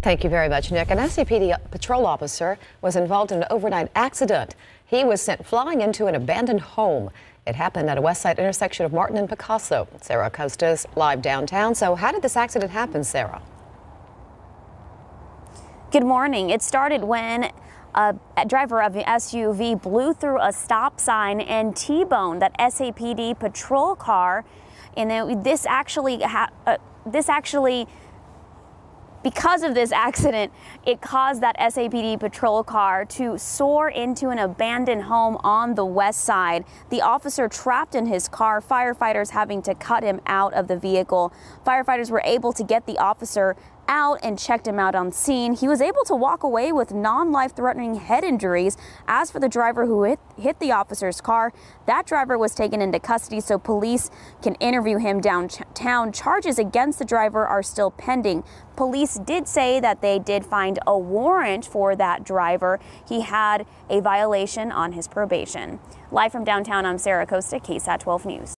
Thank you very much, Nick. An SAPD patrol officer was involved in an overnight accident. He was sent flying into an abandoned home. It happened at a west side intersection of Martin and Picasso. Sarah Acosta's live downtown. So, how did this accident happen, Sarah? Good morning. It started when a driver of the SUV blew through a stop sign and T-boned that SAPD patrol car. And this actually, uh, this actually because of this accident, it caused that SAPD patrol car to soar into an abandoned home on the west side. The officer trapped in his car, firefighters having to cut him out of the vehicle. Firefighters were able to get the officer out and checked him out on scene. He was able to walk away with non-life threatening head injuries. As for the driver who hit, hit the officer's car, that driver was taken into custody so police can interview him downtown. Charges against the driver are still pending. Police did say that they did find a warrant for that driver. He had a violation on his probation. Live from downtown, I'm Sarah Acosta, KSAT 12 News.